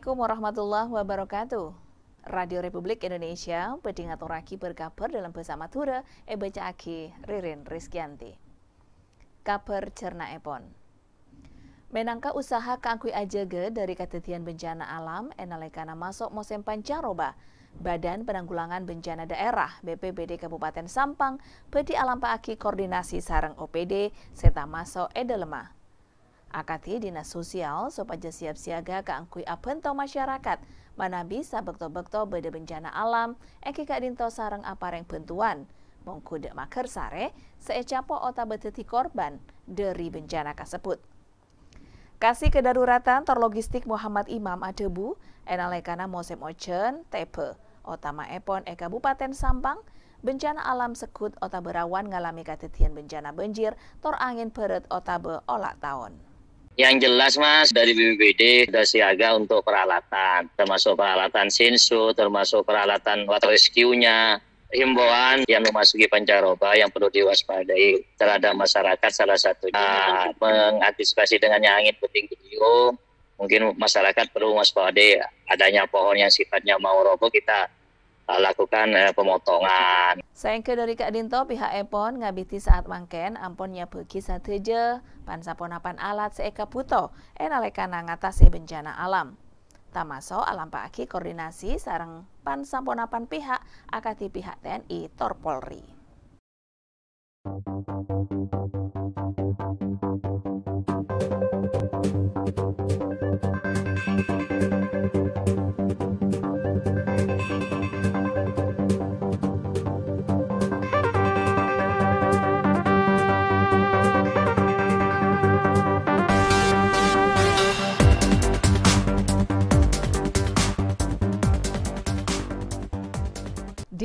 Assalamualaikum warahmatullahi wabarakatuh. Radio Republik Indonesia bedingat oraki berkabar dalam bersama Tura e baca aki Ririn Rizkianti. Kabar cerna epon. Menangka usaha keangkui ajege dari ketetian bencana alam enalekana masuk musim pancaroba Badan Penanggulangan Bencana Daerah BPBD Kabupaten Sampang bedi alam aki koordinasi sarang OPD serta masuk edelema Akati Dinas Sosial supaya siap siaga keangkui apento masyarakat mana bisa bekto-bekto beda bencana alam eki dinto sarang apareng bentuan mengkude maker sare seecapo ota beteti korban dari bencana kasebut. Kasih kedaruratan terlogistik Muhammad Imam Adebu enalekana musim ocen tepe otama epon e Kabupaten Sampang bencana alam sekut ota berawan ngalami katetian bencana banjir tor angin peret otabe olak tahun. Yang jelas Mas dari BPBD sudah siaga untuk peralatan, termasuk peralatan sensu, termasuk peralatan water rescue-nya, himbauan yang memasuki pancaroba yang perlu diwaspadai terhadap masyarakat salah satunya. Mengantisipasi dengan angin puting beliung mungkin masyarakat perlu waspadai adanya pohon yang sifatnya mau roboh kita lakukan eh, pemotongan. Sayangke dari Kak Dinto, pihak Epon ngabiti saat mangken amponnya bagi sateja pansaponapan alat seeka puto enalekana ngatasi bencana alam. Tamaso alam paaki koordinasi sarang pansaponapan pihak akati pihak TNI Torpolri.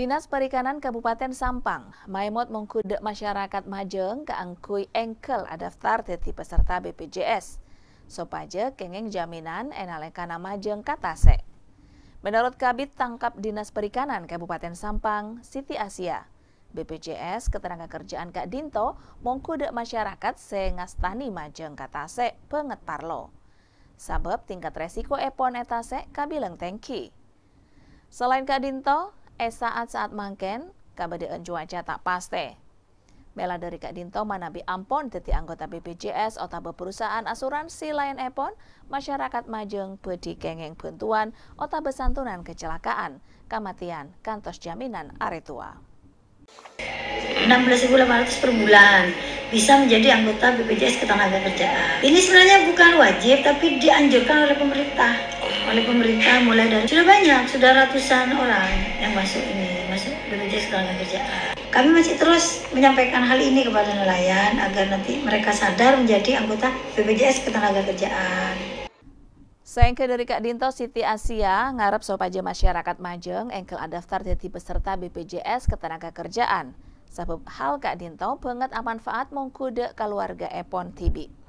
Dinas Perikanan Kabupaten Sampang, Maimot mengkude masyarakat Majeng keangkui engkel daftar teti peserta BPJS. Sopaje kengeng jaminan enalekana Majeng katase. Menurut Kabit Tangkap Dinas Perikanan Kabupaten Sampang, Siti Asia, BPJS ketenaga kerjaan Kak Dinto mengkude masyarakat sengastani Majeng katase penget parlo. Sabab tingkat resiko epon etase kabileng tengki. Selain Kak Dinto, eh saat-saat mangken kabadaan cuaca tak pasti. Bela dari Kak Dinto manabi ampon teti anggota BPJS atau perusahaan asuransi lain epon, masyarakat majeng bedi kengeng bantuan atau besantunan kecelakaan, kematian, kantos jaminan aretua. 16.800 per bulan bisa menjadi anggota BPJS Ketenagakerjaan. Ini sebenarnya bukan wajib tapi dianjurkan oleh pemerintah. Oleh pemerintah mulai dari sudah banyak, sudah ratusan orang yang masuk ini, masuk BPJS Ketenagakerjaan. Kami masih terus menyampaikan hal ini kepada nelayan agar nanti mereka sadar menjadi anggota BPJS Ketenagakerjaan. Sengke dari Kak Dinto Siti Asia ngarep sopaja masyarakat Majeng engkel daftar jadi peserta BPJS Ketenaga Kerjaan. Sebab hal Kak Dinto banget manfaat mengkude keluarga Epon Tibi.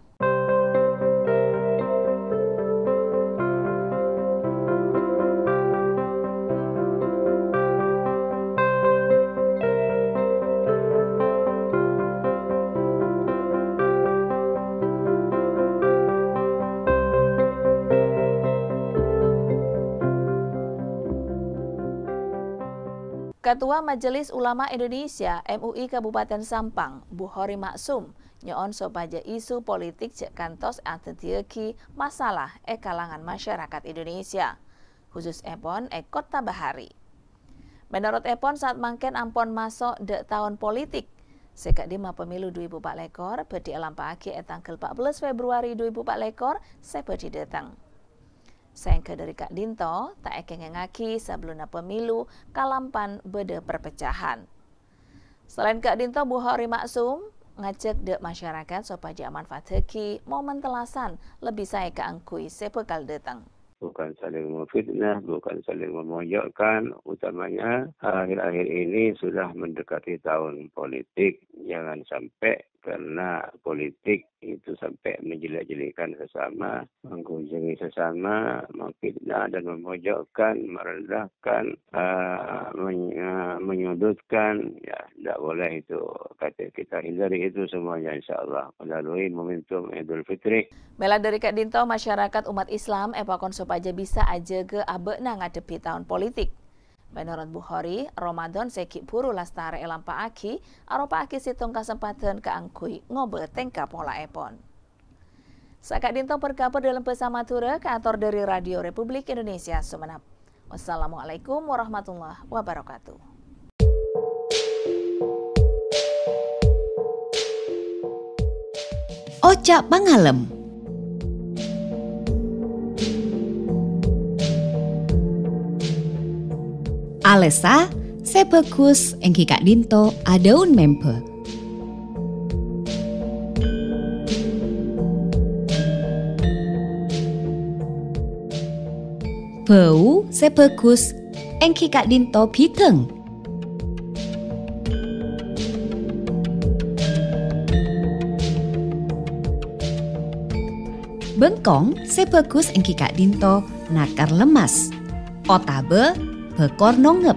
Ketua Majelis Ulama Indonesia MUI Kabupaten Sampang, Buhori Maksum, nyon sopaja isu politik cek kantos antetieki masalah e kalangan masyarakat Indonesia, khusus Epon e Kota Bahari. Menurut Epon saat mangken ampon masuk de tahun politik, Sekak dima pemilu 2004 lekor, bedi alam paaki etangkel 14 Februari 2004 lekor, seperti datang. Sengke dari Kak Dinto, tak ekeng ngaki sebelum pemilu kalampan beda perpecahan. Selain Kak Dinto, Buhari Maksum ngajak dek masyarakat supaya manfaat teki momen telasan lebih saya keangkui sepekal datang bukan saling memfitnah, bukan saling memojokkan. Utamanya akhir-akhir ini sudah mendekati tahun politik. Jangan sampai karena politik itu sampai menjelek-jelekan sesama, menggunjungi sesama, memfitnah dan memojokkan, merendahkan, uh, men, uh, menyudutkan, ya tidak boleh itu. Kata kita hindari itu semuanya insya Allah melalui momentum Idul Fitri. Bela dari Kak Dinto, masyarakat umat Islam epakon supaya bisa aja ke abe ngadepi tahun politik. Menurut Bukhari, Ramadan sekik puru lastare elam aki, aropa aki situng kesempatan keangkui ngobe tengka pola epon. Sakak dintong perkapur dalam bersama tura ke ator dari Radio Republik Indonesia Sumenap. Wassalamualaikum warahmatullahi wabarakatuh. Ocak Bangalem Alesa, sebagus engki Kak Dinto adaun member. Bau sebagus engki Kak Dinto biteng. Bengkong sebagus engki Kak Dinto nakar lemas. Otabe bekor nongep.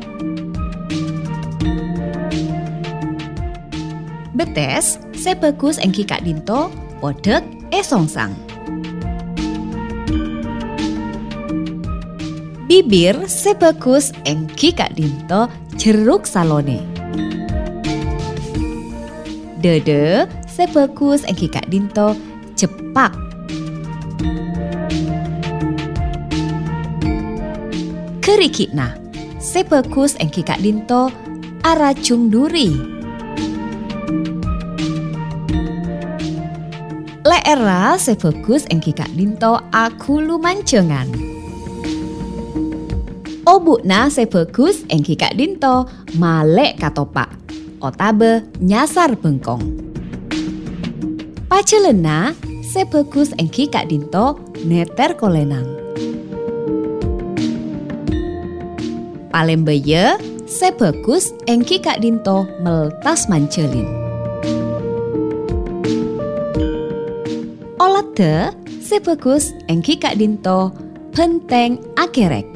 Betes, sebagus engki Kak Dinto, podek esongsang. Bibir sebagus engki Kak Dinto jeruk salone. Dede sebagus engki Kak Dinto cepak. Kerikina sebagus engki Kak Dinto aracung duri. Leera sebagus engki Kak Dinto aku lumancengan. Obukna sebagus engki Kak Dinto malek katopak. Otabe nyasar bengkong. Pacelena sebagus engki Kak Dinto neter kolenang. Palembeye sebagus engki Kak Dinto meltas mancelin. Olate sebagus engki Kak Dinto penteng akerek.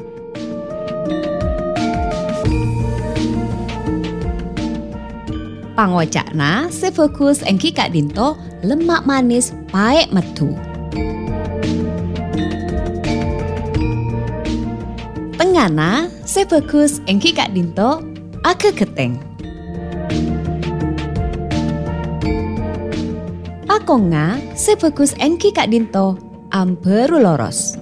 Pangocakna sebagus engki Kak Dinto lemak manis paek metu. Tengana sebagus engki Kak Dinto ake keteng. Akonga sebagus engki Kak Dinto amberu loros.